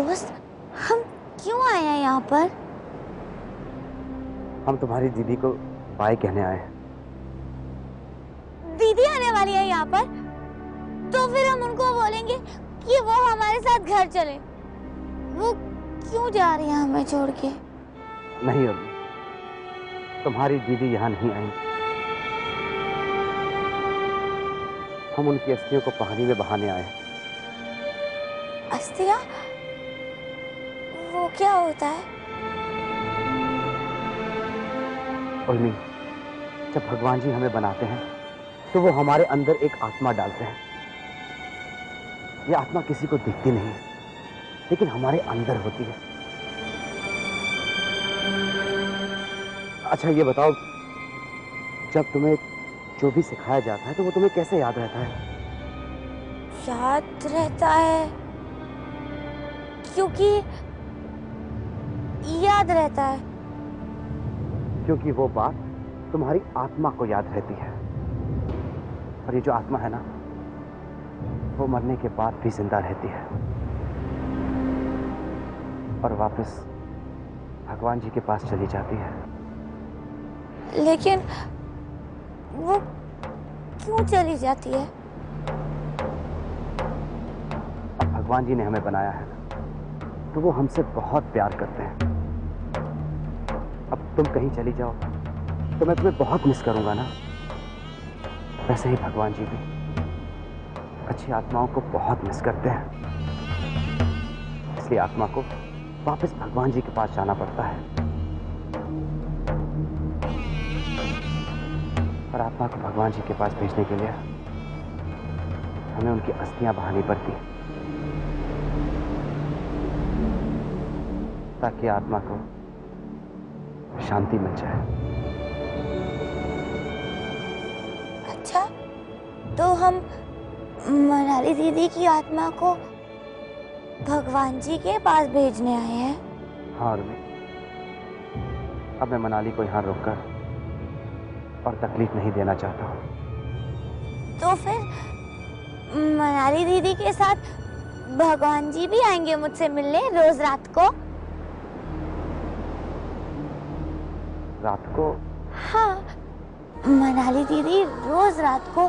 दोस्त हम क्यों आए हैं यहाँ पर? हम तुम्हारी दीदी को बाय कहने आए हैं। दीदी आने वाली है यहाँ पर? तो फिर हम उनको बोलेंगे कि वो हमारे साथ घर चले। वो क्यों जा रही है हमें छोड़ के? नहीं अभी। तुम्हारी दीदी यहाँ नहीं आई। हम उनकी अस्थियों को पानी में बहाने आए अस्थिया? क्या होता है? उर्मी जब भगवान जी हमें बनाते हैं तो वो हमारे अंदर एक आत्मा डालते हैं। ये आत्मा किसी को दिखती नहीं है लेकिन हमारे अंदर होती है। अच्छा ये बताओ जब तुम्हें जो भी सिखाया जाता है तो वो तुम्हें कैसे याद रहता है? याद रहता है? क्योंकि याद रहता है। क्योंकि वो बात तुम्हारी आत्मा को याद रहती है। और ये जो आत्मा है ना वो मरने के बाद भी ज़िंदा रहती है। और वापस भगवान जी के पास चली जाती है। लेकिन वो क्यों चली जाती है? भगवान जी ने हमें बनाया है तो वो हमसे बहुत प्यार करते हैं। तुम कहीं चली जाओ तो मैं तुम्हें बहुत मिस करूँगा ना? वैसे ही भगवान जी भी अच्छी आत्माओं को बहुत मिस करते हैं। इसलिए आत्मा को वापस भगवान जी के पास जाना पड़ता है। और आत्मा को भगवान जी के पास भेजने के लिए हमें उनकी अस्थियाँ बहानी पड़ती ताकि आत्मा को शांति मिल जाए। अच्छा तो हम मनाली दीदी की आत्मा को भगवान जी के पास भेजने आए हैं। हाँ अब मैं मनाली को यहाँ रोककर और तकलीफ़ नहीं देना चाहता हूँ। तो फिर मनाली दीदी के साथ भगवान जी भी आएँगे मुझसे मिलने रोज रात को? रात को? हाँ मनाली दीदी रोज रात को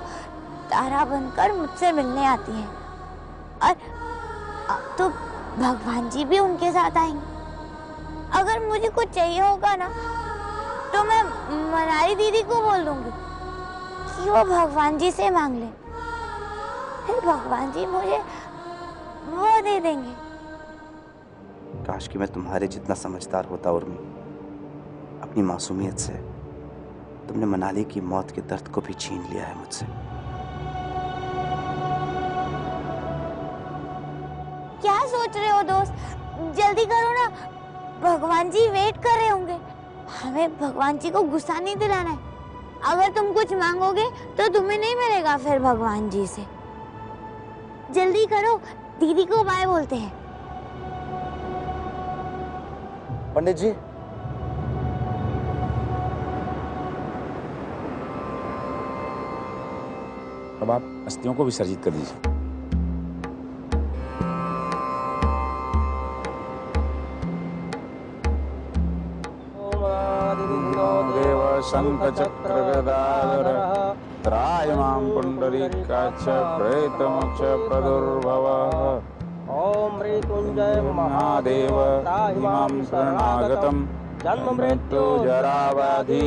तारा बनकर मुझसे मिलने आती है। और अब तो भगवान जी भी उनके साथ आएँगे। अगर मुझे कुछ चाहिए होगा ना तो मैं मनाली दीदी को बोल दूँगी कि वो भगवान जी से मांग ले। फिर भगवान जी मुझे वो दे देंगे। काश कि मैं तुम्हारे जितना समझदार होता उर्मी अपनी मासूमियत से। तुमने मनाली की मौत के दर्द को भी छीन लिया है मुझसे। क्या सोच रहे हो दोस्त? जल्दी करो ना। भगवान जी वेट कर रहे होंगे। हमें भगवान जी को गुस्सा नहीं दिलाना है। अगर तुम कुछ मांगोगे तो तुम्हें नहीं मिलेगा फिर भगवान जी से। जल्दी करो। दीदी को बाय बोलते हैं। पंडित जी अब आप अस्थियों को विसर्जित कर दीजिए। देव शंख चक्र गदाधर त्रायमां पुण्डरीकाक्ष प्रदुर्भव ॐ मृत्युञ्जय महादेव, इमां शरणागतं जन्म मृत्यु जराव्याधि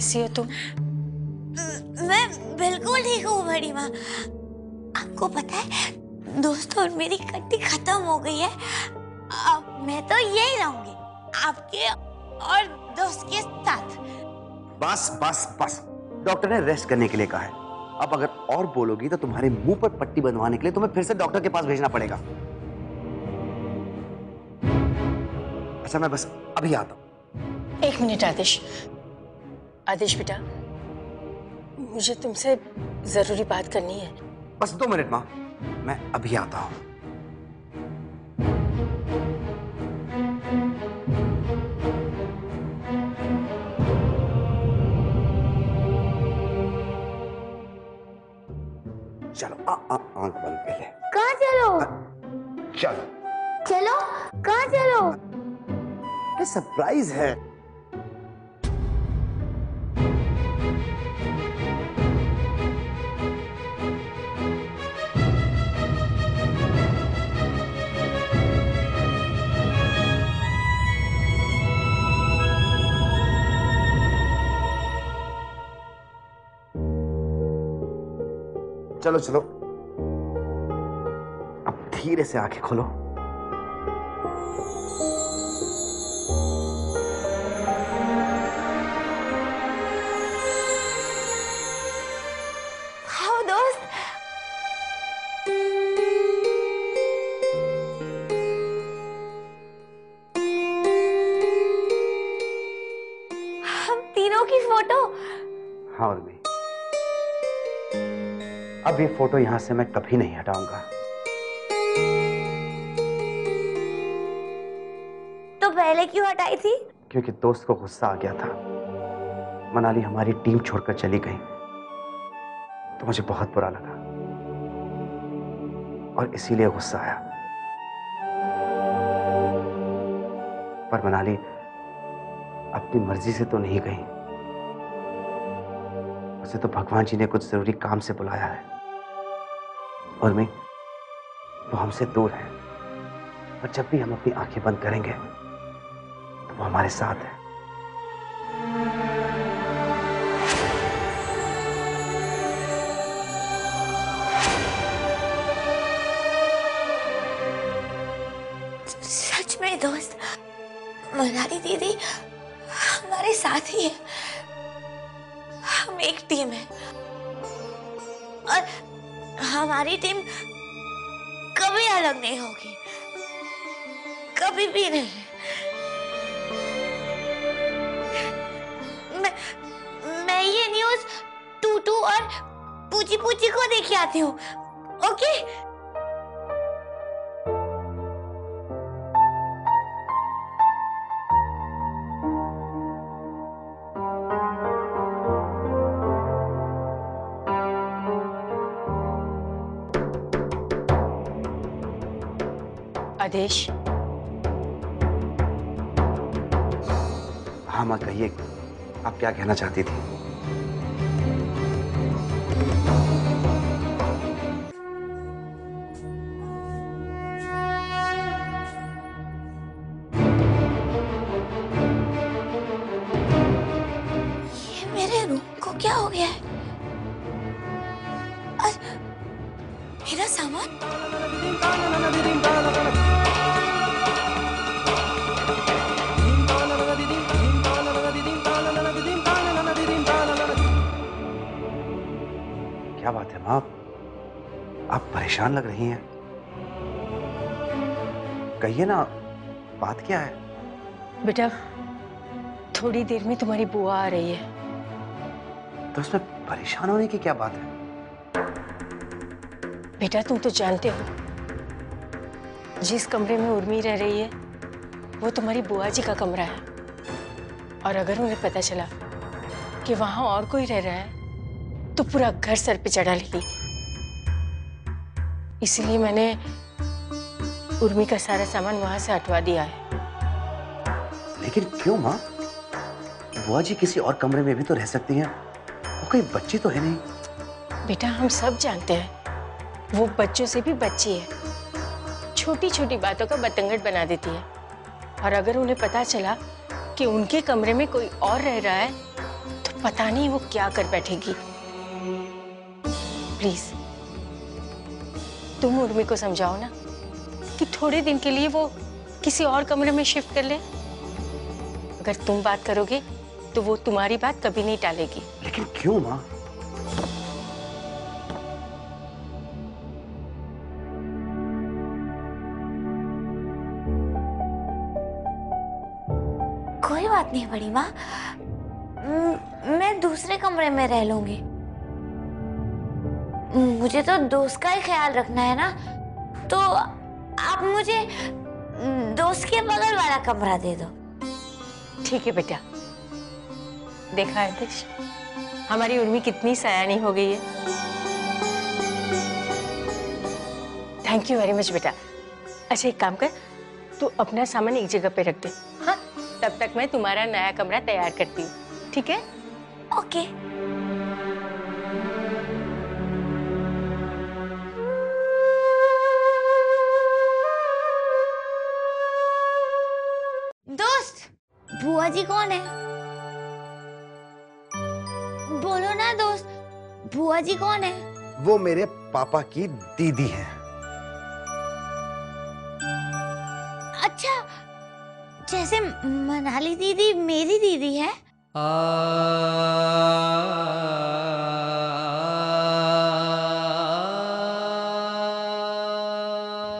कैसी हो तुम? मैं बिल्कुल ठीक हूँ बड़ी माँ। आपको पता है दोस्त और मेरी कट्टी खत्म हो गई है। अब मैं तो यही रहूँगी आपके और दोस्त के साथ। बस बस बस। डॉक्टर ने रेस्ट करने के लिए कहा है। अब अगर और बोलोगी तो तुम्हारे मुँह पर पट्टी बनवाने के लिए तुम्हें फिर से डॉक्टर के पास भेजना पड़ेगा। अच्छा मैं बस अभी आता हूँ। एक मिनट आदेश आदेश बेटा मुझे तुमसे ज़रूरी बात करनी है। बस दो मिनट माँ मैं अभी आता हूँ। चलो आ, आ, आँख बंद कर ले। कहाँ चलो? चलो। चलो कहाँ चलो? सरप्राइज़ है। चलो चलो। अब धीरे से आँखें खोलो। अब ये फ़ोटो यहाँ से मैं कभी नहीं हटाऊँगा। तो पहले क्यों हटाई थी? क्योंकि दोस्त को गुस्सा आ गया था। मनाली हमारी टीम छोड़कर चली गई। तो मुझे बहुत बुरा लगा। और इसीलिए गुस्सा आया। पर मनाली अपनी मर्ज़ी से तो नहीं गई। उसे तो भगवान जी ने कुछ ज़रूरी काम से बुलाया है। और मैं, वो हमसे दूर है। और जब भी हम अपनी आँखें बंद करेंगे तो वो हमारे साथ है। सच में दोस्त मनाली दीदी, हमारे साथ ही है। हम एक टीम है। और हमारी टीम कभी अलग नहीं होगी। कभी भी नहीं। मैं मैं ये न्यूज़ टूटू और पूची पूची को देख आती हूँ ओके आदेश। हाँ माँ कहिए आप क्या कहना चाहती थी? माँ आप परेशान लग रही हैं। कहिए ना बात क्या है? बेटा थोड़ी देर में तुम्हारी बुआ आ रही है। तो उसमें परेशान होने की क्या बात है? बेटा तुम तो जानते हो जिस कमरे में उर्मी रह रही है वो तुम्हारी बुआ जी का कमरा है। और अगर उन्हें पता चला कि वहाँ और कोई रह रहा है तो पूरा घर सर पे चढ़ा लेगी इसीलिए मैंने उर्मी का सारा सामान वहाँ से हटवा दिया है। लेकिन क्यों माँ? बुआ जी किसी और कमरे में भी तो रह सकती हैं। वो कोई बच्ची तो है नहीं। बेटा हम सब जानते हैं। वो बच्चों से भी बच्ची है। छोटी छोटी बातों का बतंगड़ बना देती है। और अगर उन्हें पता चला कि उनके कमरे में कोई और रह रहा है तो पता नहीं वो क्या कर बैठेगी। प्लीज़। तुम उर्मी को समझाओ ना कि थोड़े दिन के लिए वो किसी और कमरे में शिफ्ट कर ले। अगर तुम बात करोगे तो वो तुम्हारी बात कभी नहीं टालेगी। लेकिन क्यों माँ? कोई बात नहीं बड़ी माँ मैं दूसरे कमरे में रह लूँगी। मुझे तो दोस्त का ही ख्याल रखना है ना? तो आप मुझे दोस्त के बगल वाला कमरा दे दो। ठीक है बेटा। देखा है देश हमारी उर्मी कितनी सयानी हो गई है। थैंक यू वेरी मच बेटा। अच्छा एक काम कर तू अपना सामान एक जगह पे रख दे। हाँ तब तक मैं तुम्हारा नया कमरा तैयार करती हूँ। ठीक है? ओके। दोस्त वो मेरे पापा की दीदी है। अच्छा जैसे मनाली दीदी मेरी दीदी है?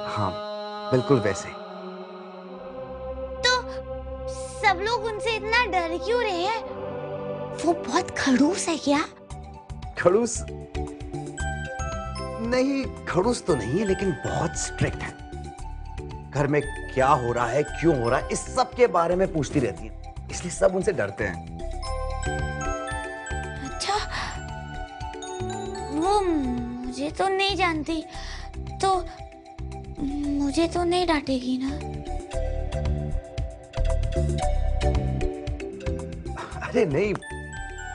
हाँ बिल्कुल वैसे। तो सब लोग उनसे इतना डर क्यों रहे हैं? वो बहुत खड़ूस है क्या? खड़ूस? नहीं खड़ूस तो नहीं है लेकिन बहुत स्ट्रिक्ट है। घर में क्या हो रहा है क्यों हो रहा है इस सब के बारे में पूछती रहती है। इसलिए सब उनसे डरते हैं। अच्छा वो मुझे तो नहीं जानती तो मुझे तो नहीं डांटेगी ना? अरे नहीं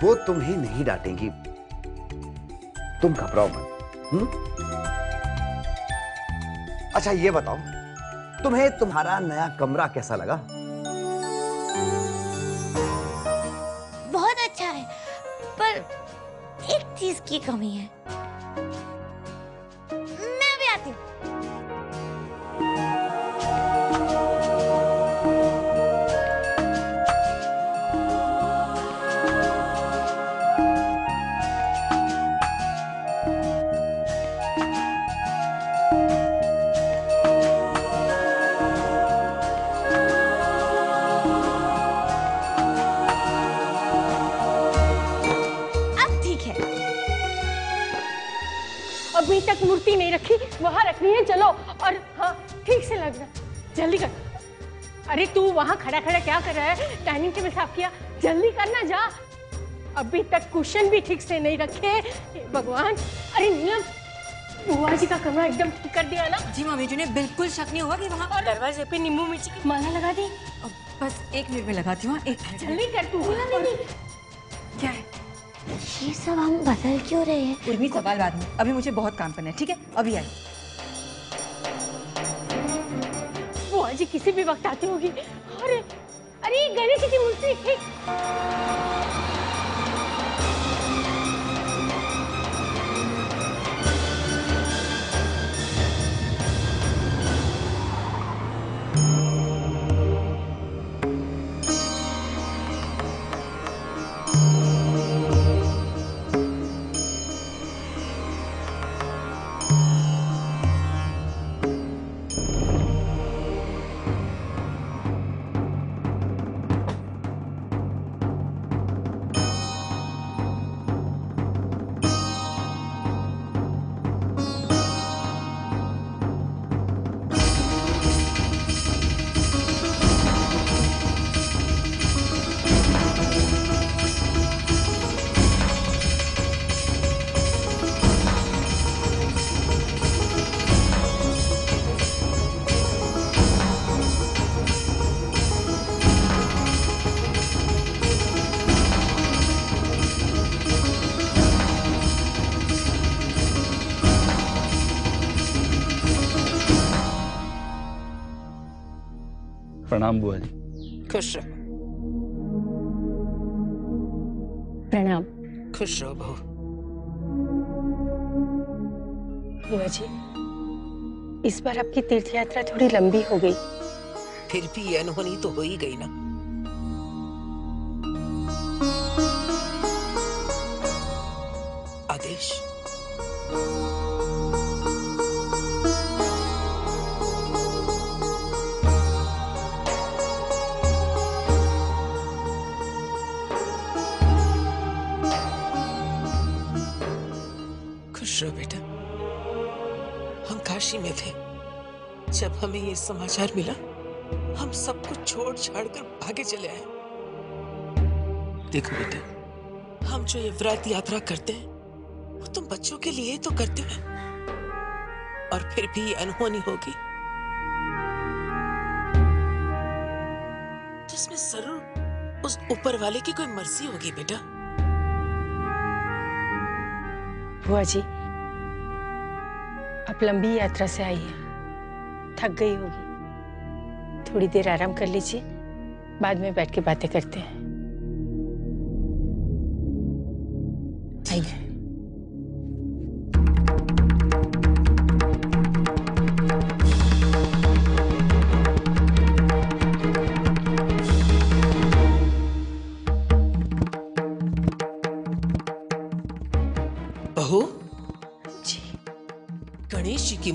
वो तुम्हें नहीं डांटेगी। तुम घबराओ मत। हम्म? अच्छा ये बताओ, तुम्हें तुम्हारा नया कमरा कैसा लगा बहुत अच्छा है, पर एक चीज़ की कमी है जल्दी कर। अरे तू वहाँ खड़ा खड़ा क्या कर रहा है? डाइनिंग टेबल साफ़ किया। जल्दी करना जा। अभी तक कुशन भी ठीक से नहीं रखे। भगवान। अरे नीलम बुआ जी का कमरा एकदम ठीक कर दिया ना। जी मम्मी जी ने बिल्कुल शक नहीं होगा कि वहाँ और दरवाजे पे नींबू मिर्ची की माला लगा दी। बस एक मिनट में लगाती हूँ हाँ, एक मिनट। जल्दी कर तू। क्या है? ये सब हम बदल क्यों रहे हैं? उर्मी सवाल बाद में। अभी मुझे बहुत काम करना है ठीक है? अभी आई जी किसी भी वक्त आती होगी। अरे अरे गणेश जी की प्रणाम बुआ जी। खुश रहो। प्रणाम। खुश रहो बहु। बुआ जी इस बार आपकी तीर्थ यात्रा थोड़ी लंबी हो गई। फिर भी अनहोनी तो हो ही गई ना। काशी में थे। जब हमें ये समाचार मिला हम सब कुछ छोड़ छाड़ कर भागे चले आए। देखो बेटा। हम जो ये व्रत यात्रा करते हैं वो तुम बच्चों के लिए तो करते हैं। और फिर भी अनहोनी होगी। तो इसमें ज़रूर उस ऊपर वाले की कोई मर्ज़ी होगी बेटा। बुआ जी आप लंबी यात्रा से आई हैं। थक गई होगी। थोड़ी देर आराम कर लीजिए। बाद में बैठ के बातें करते हैं। आइए।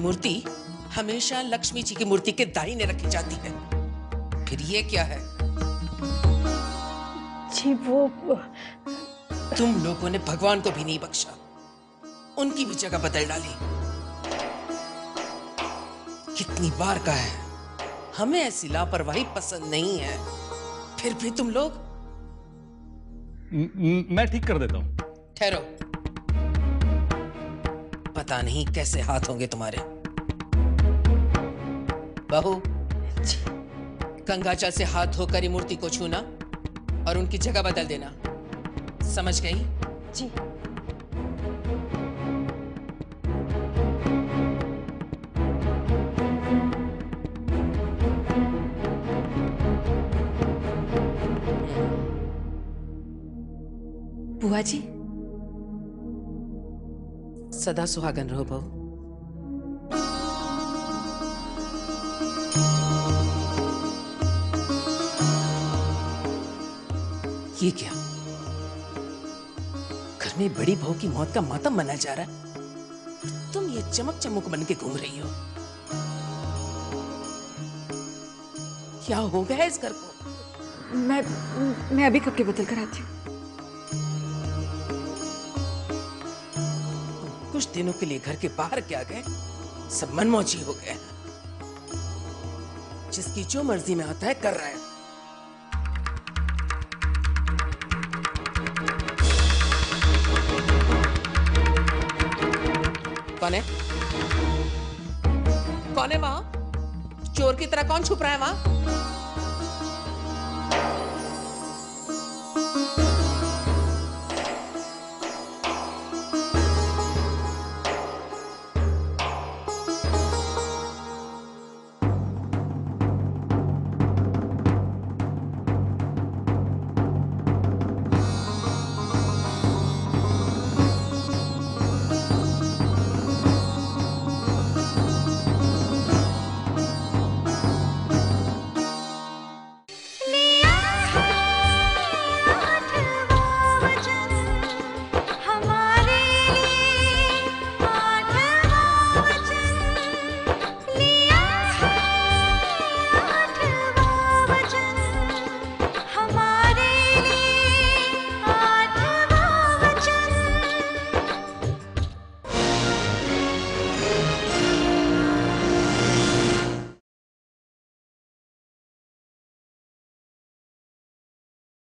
मूर्ति हमेशा लक्ष्मी जी की मूर्ति के दाहिने रखी जाती है। फिर ये क्या है? जी वो तुम लोगों ने भगवान को भी नहीं बख्शा। उनकी भी जगह बदल डाली। कितनी बार का है हमें ऐसी लापरवाही पसंद नहीं है। फिर भी तुम लोग? मैं ठीक कर देता हूँ। ठहरो। पता नहीं कैसे हाथ होंगे तुम्हारे। बहू गंगाजल से हाथ धोकर मूर्ति को छूना और उनकी जगह बदल देना। समझ गई? जी। बुआ जी सदा सुहागन रहो बहू। ये क्या? घर में बड़ी बहू की मौत का मातम मनाया जा रहा है। तुम ये चमक चमक बन के घूम रही हो। क्या हो गया है इस घर को? मैं मैं अभी कपड़े बदल कर आती हूँ? कुछ दिनों के लिए घर के बाहर क्या गए? सब मनमौजी हो गए। जिसकी जो मर्ज़ी में आता है कर रहा है। कौन है? कौन है वहाँ? चोर की तरह कौन छुप रहा है वहाँ?